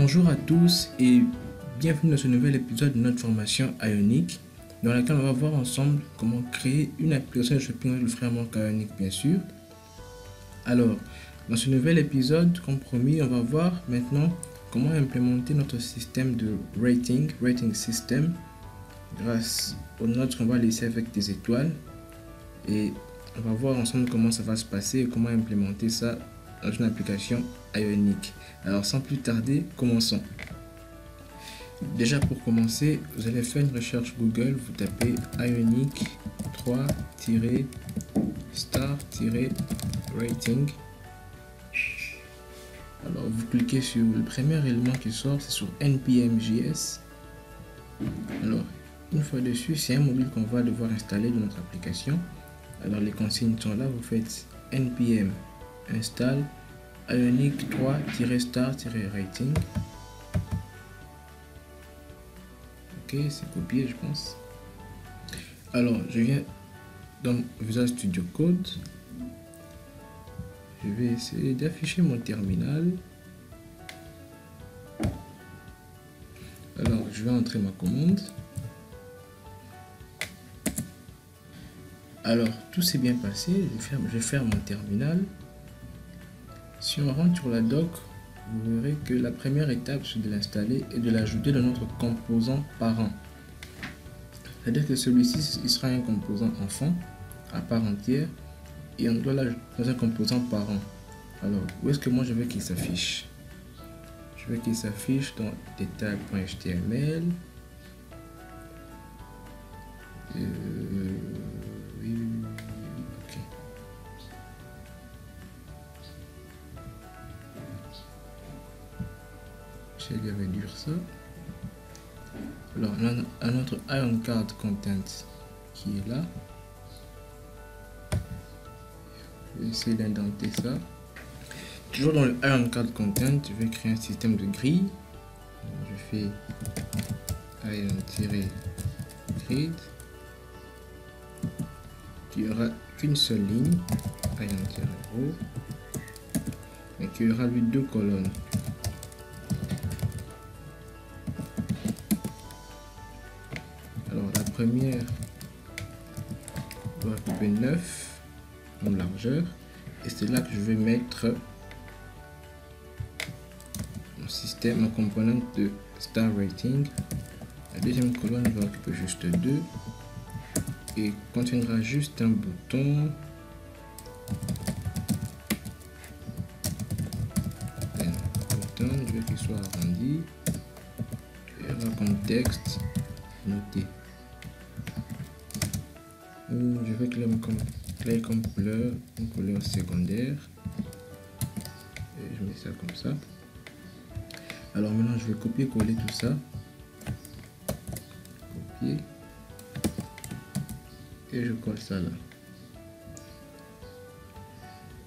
Bonjour à tous et bienvenue dans ce nouvel épisode de notre formation Ionic dans laquelle on va voir ensemble comment créer une application de shopping le framework Ionic bien sûr. Alors, dans ce nouvel épisode, comme promis, on va voir maintenant comment implémenter notre système de rating, rating system, grâce aux notes qu'on va laisser avec des étoiles. Et on va voir ensemble comment ça va se passer et comment implémenter ça dans une application Ionic. Alors sans plus tarder, commençons. Déjà pour commencer, vous allez faire une recherche Google, vous tapez Ionic 3-star-rating. Alors vous cliquez sur le premier élément qui sort, c'est sur npm.js. Alors une fois dessus, c'est un mobile qu'on va devoir installer dans notre application. Alors les consignes sont là, vous faites npm install ionic 3-star-rating. Ok, c'est copié, je pense. Alors, je viens dans Visual Studio Code. Je vais essayer d'afficher mon terminal. Alors, je vais entrer ma commande. Alors, tout s'est bien passé. Je vais, je faire mon terminal. Si on rentre sur la doc, vous verrez que la première étape, c'est de l'installer et de l'ajouter dans notre composant parent. C'est-à-dire que celui-ci, il sera un composant enfant à part entière et on doit l'ajouter dans un composant parent. Alors, où est-ce que moi je veux qu'il s'affiche? Je veux qu'il s'affiche dans détail.html. Euh, De réduire ça. Alors, a notre Iron Card Content qui est là. Je vais essayer d'indenter ça. Toujours dans le Iron Card Content, je vais créer un système de grille. Je fais iron-grid qui aura qu'une seule ligne, iron-row, et qui aura lui deux colonnes. Première doit occuper 9 en largeur et c'est là que je vais mettre mon système, mon component de star rating. La deuxième colonne va occuper juste 2 et contiendra juste un bouton. Un bouton, je veux qu'il soit arrondi. Y aura comme texte noté. Je vais créer comme, couleur une couleur secondaire. Et je mets ça comme ça. Alors maintenant, je vais copier-coller tout ça. Copier. Et je colle ça là.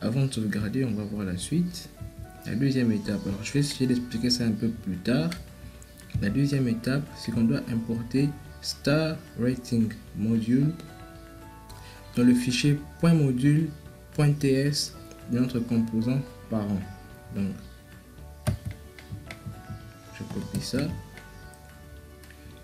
Avant de sauvegarder, on va voir la suite. La deuxième étape. Alors, je vais essayer d'expliquer ça un peu plus tard. La deuxième étape, c'est qu'on doit importer star rating module dans le fichier .module.ts de notre composant parent. Donc, je copie ça.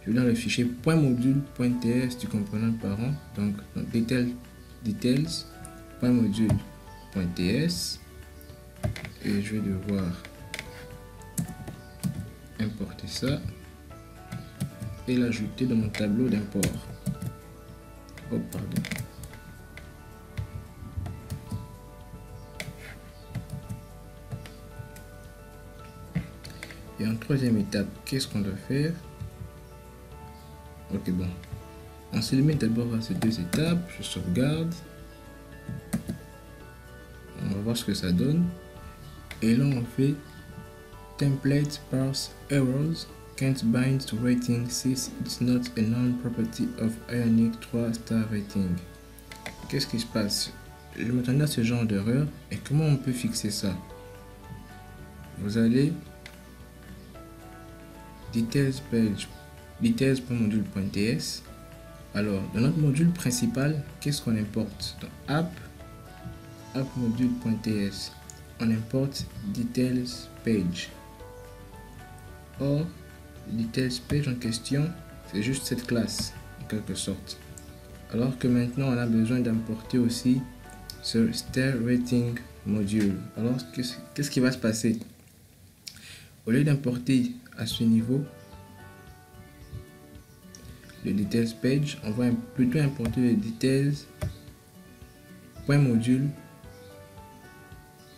Je vais dans le fichier .module.ts du composant parent. Donc, donc details, details.module.ts et je vais devoir importer ça et l'ajouter dans mon tableau d'import. Oh, pardon. Et en troisième étape, qu'est-ce qu'on doit faire? Ok, bon. On se limite d'abord à ces deux étapes. Je sauvegarde. On va voir ce que ça donne. Et là, on fait template parse errors can't bind to rating since it's not a known property of Ionic 3 star rating. Qu'est-ce qui se passe? Je m'attendais à ce genre d'erreur. Et comment on peut fixer ça? Vous allez details.module.ts alors dans notre module principal qu'est-ce qu'on importe? Dans app app module.ts on importe details page. Or, details page en question, c'est juste cette classe, en quelque sorte. Alors que maintenant, on a besoin d'importer aussi ce Star Rating Module. Alors, qu'est-ce qui va se passer? Au lieu d'importer à ce niveau le details page, on va plutôt importer le details point module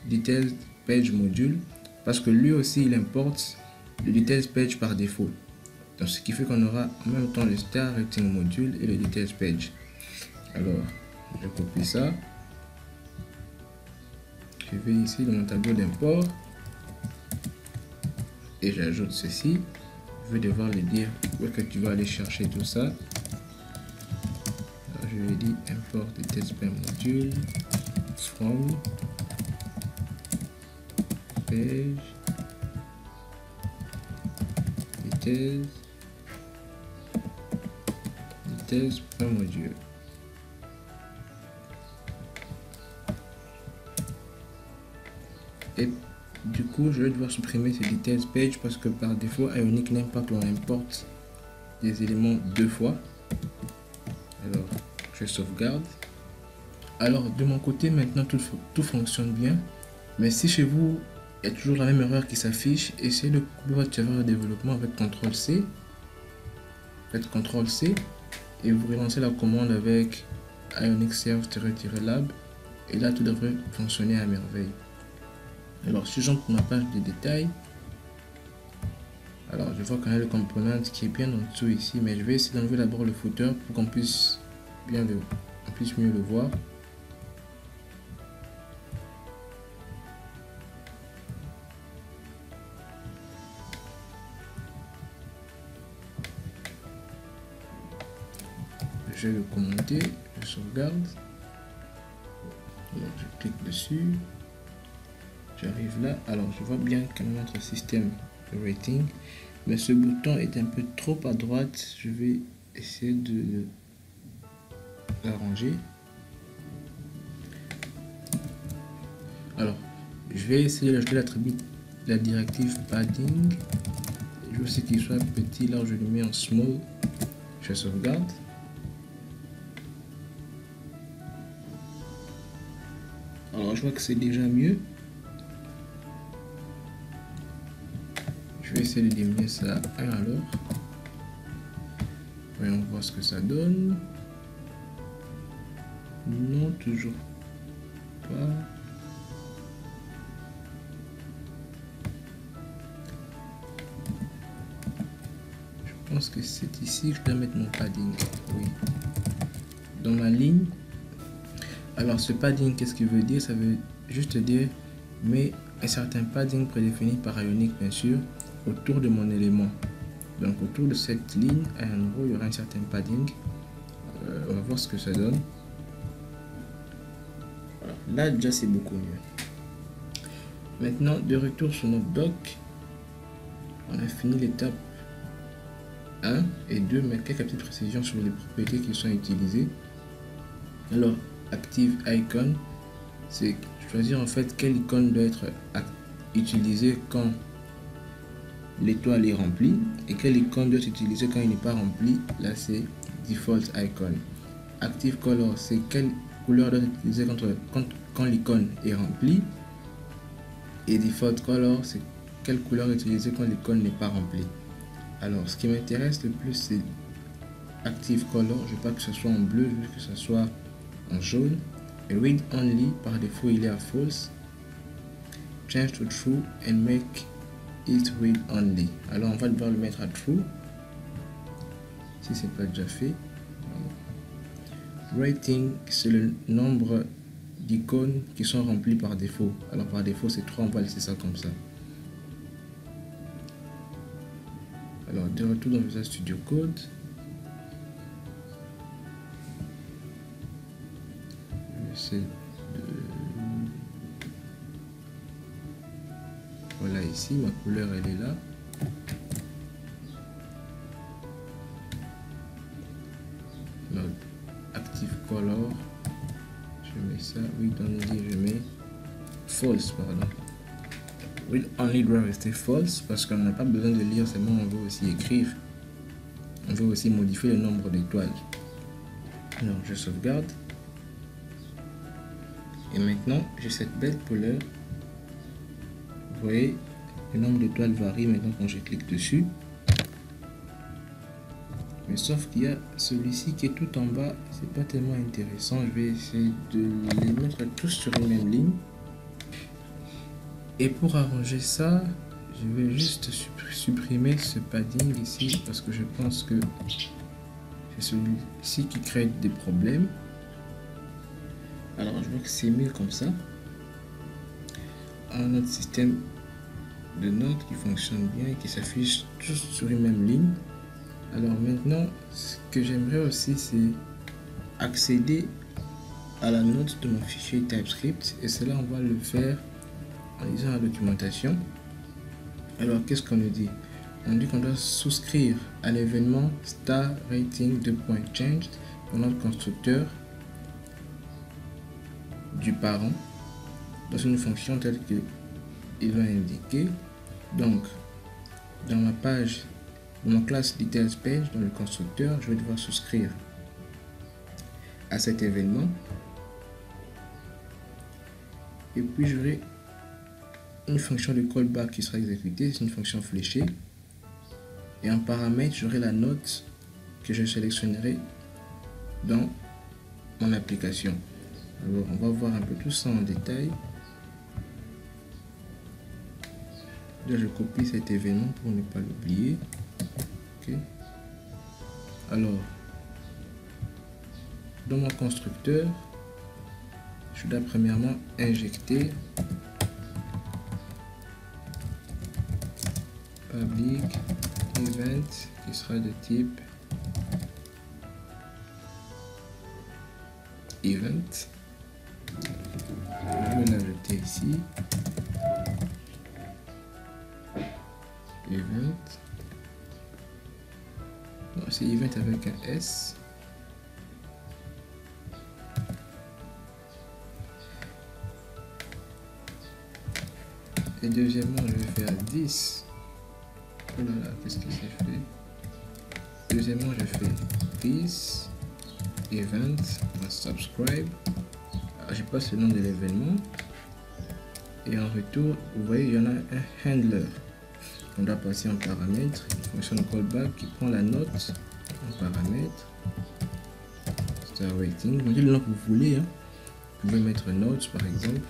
details page module parce que lui aussi il importe le details page par défaut. Donc ce qui fait qu'on aura en même temps le star rating module et le details page. Alors, je copie ça. Je vais ici dans mon tableau d'import et j'ajoute ceci. Je vais devoir lui dire où que tu vas aller chercher tout ça. Je vais dire import details page module from page details details.module et du coup je vais devoir supprimer ces details page parce que par défaut Ionic n'aime pas que l'on importe des éléments deux fois. Alors je sauvegarde. Alors de mon côté maintenant tout, fonctionne bien. Mais si chez vous il y a toujours la même erreur qui s'affiche essayez de couper votre serveur de développement avec CTRL C. Faites CTRL C et vous relancez la commande avec Ionic serve-lab. Et là tout devrait fonctionner à merveille alors si j'entre ma page de détails alors je vois qu'on a le component qui est bien en dessous ici mais je vais essayer d'enlever d'abord le footer pour qu'on puisse bien le puisse mieux le voir je vais le commenter, je sauvegarde. Alors je clique dessus. J'arrive là. Alors je vois bien a notre système de rating. Mais ce bouton est un peu trop à droite. Je vais essayer de l'arranger. Alors, je vais essayer d'ajouter l'attribut la directive padding. Je veux qu'il soit petit. Là, je le mets en small. Je sauvegarde. Alors je vois que c'est déjà mieux. Essayer de diminuer ça à 1 alors. Voyons voir ce que ça donne. Non, toujours pas. Je pense que c'est ici que je dois mettre mon padding. Oui. Dans ma ligne, alors ce padding, qu'est-ce qu'il veut dire? Ça veut juste dire mais un certain padding prédéfini par Ionic bien sûr autour de mon élément. Donc autour de cette ligne, à un endroit, il y aura un certain padding. Euh, on va voir ce que ça donne. Là déjà c'est beaucoup mieux. Maintenant de retour sur notre doc, on a fini l'étape 1 et 2, mais quelques petites précisions sur les propriétés qui sont utilisées. Alors Active Icon, c'est choisir en fait quelle icône doit être utilisée quand l'étoile est remplie et quelle icône doit être utilisée quand il n'est pas rempli. Là, c'est Default Icon. Active Color, c'est quelle couleur doit quand, quand, quand l'icône est remplie. Et Default Color, c'est quelle couleur utiliser quand l'icône n'est pas remplie. Alors, ce qui m'intéresse le plus, c'est Active Color. Je veux pas que ce soit en bleu, je veux que ce soit en jaune. Et read only, par défaut, il est à false. Change to true and make it read only. Alors, on va devoir le mettre à true. Si c'est pas déjà fait. Rating, c'est le nombre d'icônes qui sont remplies par défaut. Alors, par défaut, c'est 3. On va laisser ça comme ça. Alors, de retour dans Visual Studio Code. c'est voilà ici ma couleur elle est là mode active color je mets ça oui dans le je mets false pardon read only doit rester false parce qu'on n'a pas besoin de lire seulement, on veut aussi écrire. On veut aussi modifier le nombre d'étoiles. Alors je sauvegarde. Et maintenant, j'ai cette belle couleur. Voyez, le nombre d'étoiles varie maintenant quand je clique dessus. Mais sauf qu'il y a celui-ci qui est tout en bas. C'est pas tellement intéressant. Je vais essayer de les mettre tous sur une même ligne. Et pour arranger ça, je vais juste supprimer ce padding ici parce que je pense que c'est celui-ci qui crée des problèmes. Alors je vois que c'est mieux comme ça. Un notre système de notes qui fonctionne bien et qui s'affiche tous sur une même ligne. Alors maintenant, ce que j'aimerais aussi, c'est accéder à la note de mon fichier TypeScript et cela on va le faire en lisant la documentation. Alors qu'est-ce qu'on nous dit? On dit qu'on doit souscrire à l'événement star rating de point changed dans notre constructeur du parent dans une fonction telle que il va indiquer. Donc, dans ma page, dans ma classe details page, dans le constructeur, je vais devoir souscrire à cet événement. Et puis, j'aurai une fonction de callback qui sera exécutée, c'est une fonction fléchée. Et en paramètre, j'aurai la note que je sélectionnerai dans mon application. Alors, on va voir un peu tout ça en détail. Je copie cet événement pour ne pas l'oublier. Alors, dans mon constructeur, je dois premièrement injecter public event qui sera de type event. Je vais l'ajouter ici event. C'est event avec un S. Et deuxièmement je vais faire 10 oh là là qu'est-ce que c'est fait? Deuxièmement je fais 10 event subscribe. Je passe le nom de l'événement. Et en retour vous voyez il y en a un handler on doit passer en paramètre une fonction de callback qui prend la note en paramètre star rating. Vous le nom que vous voulez hein. vous pouvez mettre notes par exemple.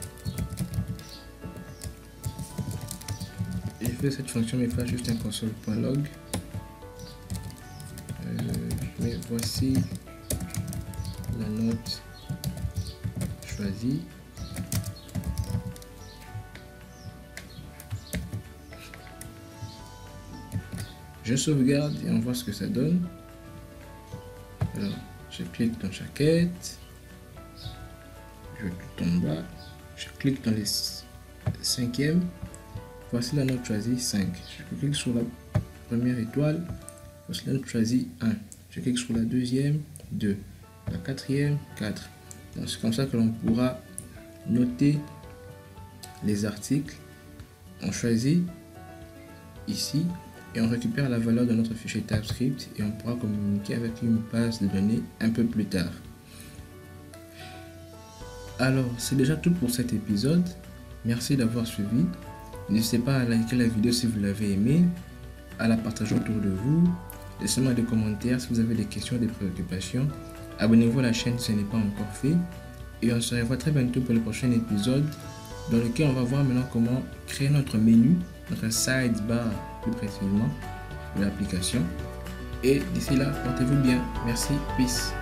J'ai fait cette fonction mais pas juste un console.log euh, mais voici la note choisie je sauvegarde et on voit ce que ça donne. Alors je clique dans jaquette je tout en bas. Je clique dans les cinquièmes. Voici la note choisie 5 je clique sur la première étoile. Voici la note choisie 1 je clique sur la deuxième 2 la quatrième 4 c'est comme ça que l'on pourra noter les articles. On choisit ici et on récupère la valeur de notre fichier TypeScript et on pourra communiquer avec une base de données un peu plus tard. Alors, c'est déjà tout pour cet épisode. Merci d'avoir suivi. N'hésitez pas à liker la vidéo si vous l'avez aimé, à la partager autour de vous. Laissez-moi des commentaires si vous avez des questions, des préoccupations. Abonnez-vous à la chaîne si ce n'est pas encore fait. Et on se revoit très bientôt pour le prochain épisode dans lequel on va voir maintenant comment créer notre menu, notre sidebar plus précisément de l'application. Et d'ici là, portez-vous bien. Merci. Peace.